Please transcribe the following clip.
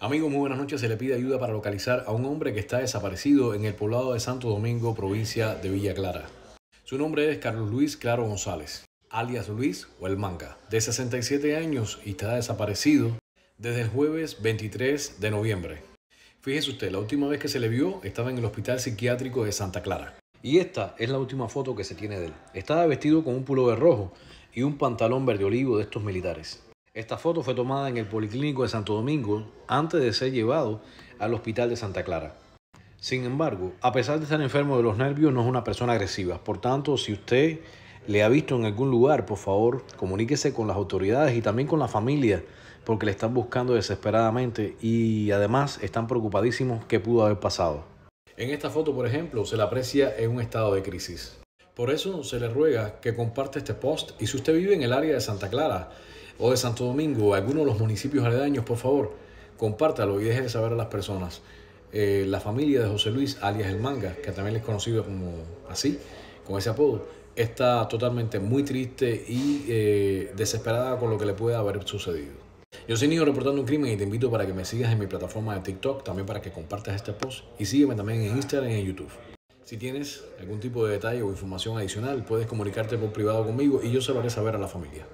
Amigos, muy buenas noches. Se le pide ayuda para localizar a un hombre que está desaparecido en el poblado de Santo Domingo, provincia de Villa Clara. Su nombre es Carlos Luis Claro González, alias Luis o el Manga, de 67 años y está desaparecido desde el jueves 23 de noviembre. Fíjese usted, la última vez que se le vio estaba en el Hospital Psiquiátrico de Santa Clara. Y esta es la última foto que se tiene de él. Estaba vestido con un pullover rojo y un pantalón verde olivo de estos militares. Esta foto fue tomada en el Policlínico de Santo Domingo antes de ser llevado al Hospital de Santa Clara. Sin embargo, a pesar de estar enfermo de los nervios, no es una persona agresiva. Por tanto, si usted le ha visto en algún lugar, por favor, comuníquese con las autoridades y también con la familia, porque le están buscando desesperadamente y además están preocupadísimos qué pudo haber pasado. En esta foto, por ejemplo, se le aprecia en un estado de crisis. Por eso se le ruega que comparte este post y si usted vive en el área de Santa Clara o de Santo Domingo o alguno de los municipios aledaños, por favor, compártalo y déjele saber a las personas. Eh, la familia de José Luis, alias El Manga, que también es conocido como así, con ese apodo, está totalmente muy triste y eh, desesperada con lo que le puede haber sucedido. Yo soy Niño reportando un crimen y te invito para que me sigas en mi plataforma de TikTok, también para que compartas este post y sígueme también en Instagram y en YouTube. Si tienes algún tipo de detalle o información adicional, puedes comunicarte por privado conmigo y yo se lo haré saber a la familia.